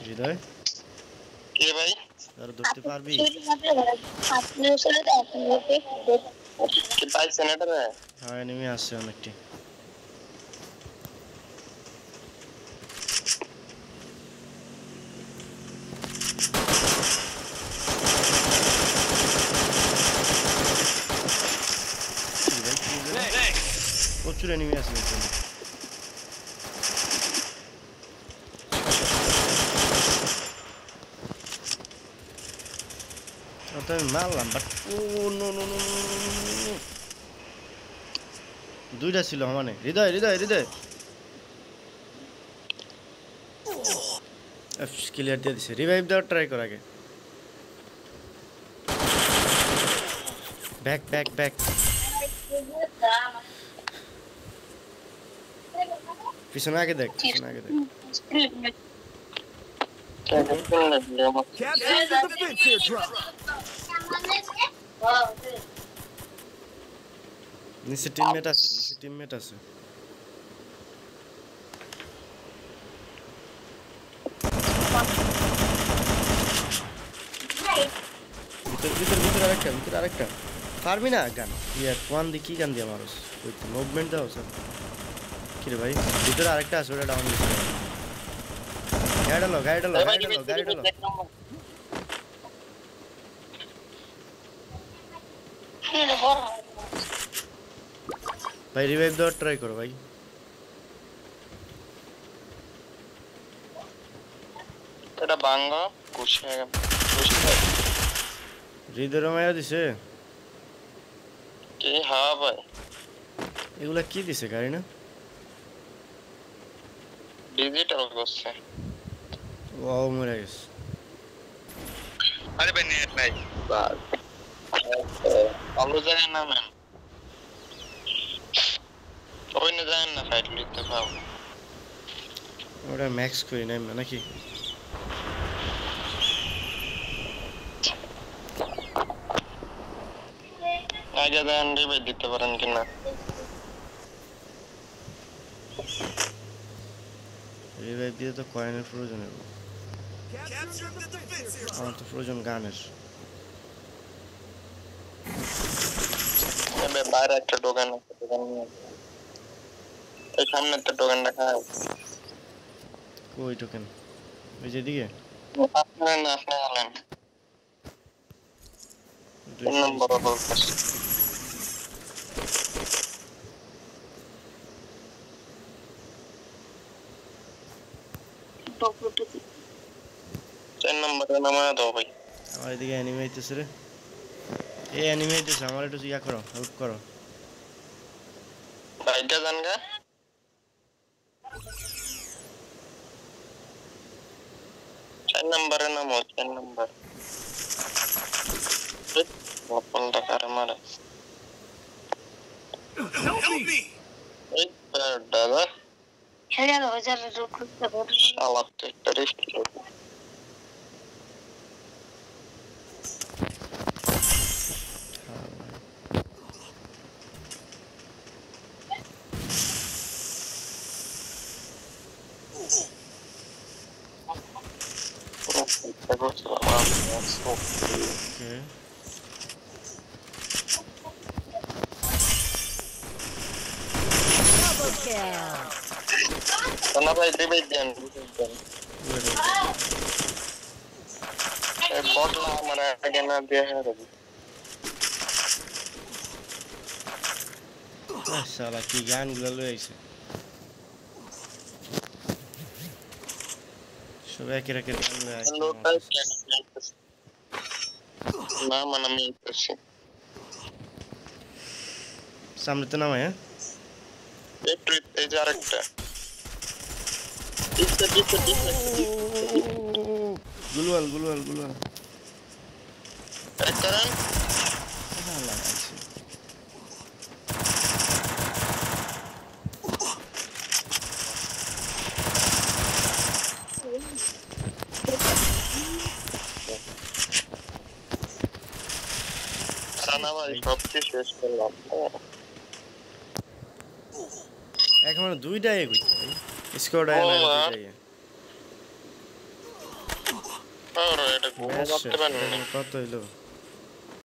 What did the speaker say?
হৃদয় কে ভাই? আর ধরতে পারবি? কি এটা হ্যাঁ এনিমি আসছে অনেকটি? প্রচুর এনিমি আছে আমি মারলাম but O no no no দুইটা ছিল মানে হৃদয় হৃদয় হৃদয় ক্লিয়ার দিয়ে দিছে রিভাইভ দেওয়ার ট্রাই কর আগে ব্যাক ব্যাক ব্যাক পিছনে আগে দেখ পিছনে আগে দেখ Capture the drop. নিচে টিমমেট আছে নিচে টিমমেট আছে। ভিতর ভিতর ভিতর আরেকটা ভিতর আরেকটা। পারবি না গান? ইয়ার কোয়ান দি কি গান দিয়ে মারস ওই তো মুভমেন্ট দাও স্যার কি রে ভাই? ভিতরে আরেকটা আছে ওটা ডাউন দিছে। গাড়ি ডালো গাড়ি ডালো গাড়ি ডালো গাড়ি ডালো ভাই রিভাইভ দেওয়ার ট্রাই করো ভাই এটা বাঙ্গা কুশে কুশে হৃদয় রমায়া দিছে কি হ্যাঁ ভাই এগুলা কি দিছে গাড়ি না ডিজিটাল করছে ও মরে গেছে আরে ভাই নেট নাই বাস ভালো জায়গায় নামেন ওই না যায় না ফাইট লিখতে পাবো ওটা ম্যাক্স করি নাই নাকি আগে দেন রিভাইভ দিতে পারেন কিনা রিভাইভ দিয়ে তো কয়েনের প্রয়োজন হবে Capture the defense here, আমার তো প্রয়োজন গানের বাইরে একটা দোকান আছে দোকান নিয়ে এই সামনে একটা দোকান দেখা কই টোকেন ওই যেদিকে আপনার না আপনি আলেন তিন নম্বর বলতেছে চার নম্বরে নামায় দাও ভাই আমার এদিকে অ্যানিমে হইতেছে রে এই অ্যানিমে হইতেছে আমার একটু ইয়া করো হেল্প করো। ভাইটা জান গা? চার নম্বরে নামো চার নম্বর? বপলটা কারে মারে। me! এই দাদা। শালা তো একটা রিস্ক ওকে না ভাই দিবে দেন এই বটলা আমার আগে না দিয়ে হারে শালা কি গানগুলো লই আইছে সব একের একের গান লই আইছে লোটাই না মানে আমি করছি সামনে তো নামায় হ্যাঁ একটু এই যে আরেকটা দিচ্ছে দিচ্ছে দিচ্ছে গুলওয়াল গুলওয়াল গুলওয়াল এক করেন শালা সানা ভাই সব কিছু শেষ করলাম। এখন দুইটাই এগুই স্কোয়াড আয় না করতে কত হইল?